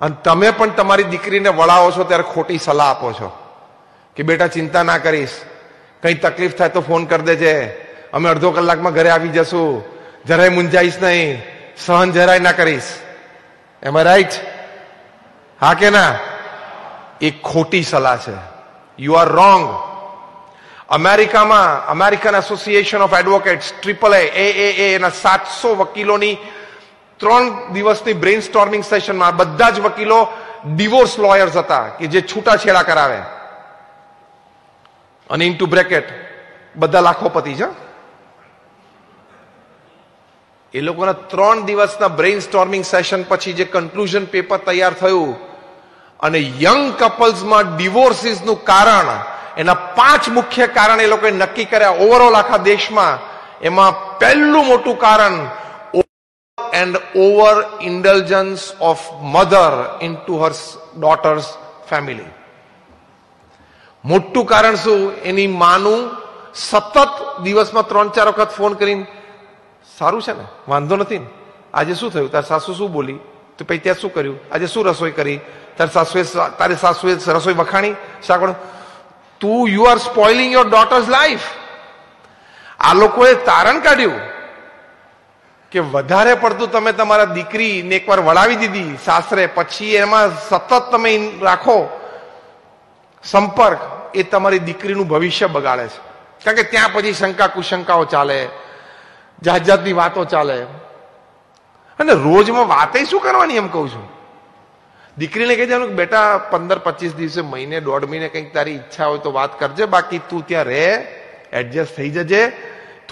અને તમે પણ તમારી દીકરીને વળાવો છો ત્યારે ખોટી સલાહ આપો છો કે બેટા, ચિંતા ના કરીશ. કંઈ તકલીફ થાય તો ફોન કરી દેજે. અમે અડધો કલાકમાં ઘરે આવી જશું. જરાય મુંજાઈશ નહીં. સહન જરાય ના કરીશ. એમ રાઈટ હા કે ના? એ ખોટી સલાહ છે. યુ આર રોંગ અમેરિકામાં, American association of advocates triple A એ એના સાતસો વકીલોની ત્રણ દિવસની બ્રેઇન સ્ટોર્મિંગ સેશનમાં બધા જ વકીલો ડિવોર્સ લોયર્સ હતા કે જે છૂટાછેડા કરાવે. અને ઇન ટુ બ્રેકેટ બધા લાખોપતિ છે એ લોકોના ત્રણ દિવસના બ્રેઇન સ્ટોર્મિંગ સેશન પછી જે કન્ક્લુઝન પેપર તૈયાર થયું, અને યંગ કપલ્સમાં ડિવોર્સિસનું કારણ, એના પાંચ મુખ્ય કારણ એ લોકોએ નક્કી કર્યા. ઓવરઓલ આખા દેશમાં એમાં પહેલું મોટું કારણ over indulgence of mother into her daughters family મોટું કારણ શું? એની માનું સતત દિવસમાં ત્રણ ચાર વખત ફોન કરીને, સારું છે ને? વાંધો નથી ને? આજે શું થયું? તાર સાસુ શું બોલી? તો પછી ત્યાં શું કર્યું? આજે શું રસોઈ કરી? તાર સાસુએ તારી સાસુએ રસોઈ વખાણી? સાગણ તું you are spoiling your daughters life આ લોકોએ તારણ કાઢ્યું. કે વધારે પડતું તમે તમારા દીકરીને એકવાર વળાવી દીધી સાસરે, પછી એમાં સતત તમે રાખો, સંપર્ક એ તમારી દીકરીનું ભવિષ્ય બગાડે છે. કારણ કે ત્યાં પછી શંકા કુશંકાઓ ચાલે જાત જાતની વાતો ચાલે. અને રોજમાં વાતે શું કરવાની એમ કહું છું? દીકરીને કહી દેવાનું કે, બેટા, પંદર પચીસ દિવસે મહિને, દોઢ મહિને કંઈક તારી ઈચ્છા હોય તો વાત કરજે, બાકી તું ત્યાં રહે, એડજસ્ટ થઈ જજે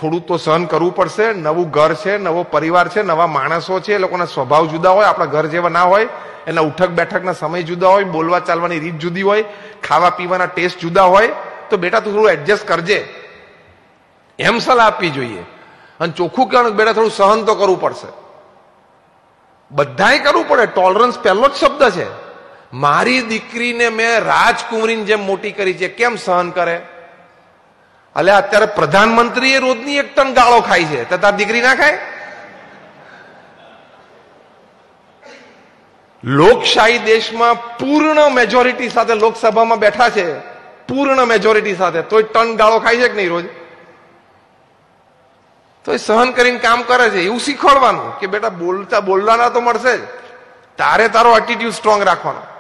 થોડું તો સહન કરવું પડશે, નવું ઘર છે, નવો પરિવાર છે, નવા માણસો છે, એ લોકોના સ્વભાવ જુદા હોય, આપણા ઘર જેવા ના હોય, એના ઉઠક બેઠકના સમય જુદા હોય, બોલવા ચાલવાની રીત જુદી હોય, ખાવા પીવાના ટેસ્ટ જુદા હોય, તો બેટા તું થોડું એડજસ્ટ કરજે. એમ સલાહ આપવી જોઈએ. અને ચોખ્ખું કહેવાનું બેટા થોડું સહન તો કરવું પડશે. બધાએ કરવું પડે. ટોલરન્સ પહેલો જ શબ્દ છે. મારી દીકરીને મેં રાજકુંવરીની જેમ મોટી કરી છે. કેમ સહન કરે? અલે અત્યારે પ્રધાનમંત્રી એ રોજની એક ટન ગાળો ખાય છે. તો તાર દીકરી ના ખાય? લોકશાહી દેશમાં પૂર્ણ મેજોરિટી સાથે લોકસભામાં બેઠા છે. પૂર્ણ મેજોરિટી સાથે. તોય ટન ગાળો ખાય છે કે નહીં રોજ? તો એ સહન કરીને કામ કરે છે. એવું શીખવાડવાનું કે બેટા બોલતા બોલવાના તો મળશે જ. તારે તારો એટીટ્યુડ સ્ટ્રોંગ રાખવાનો.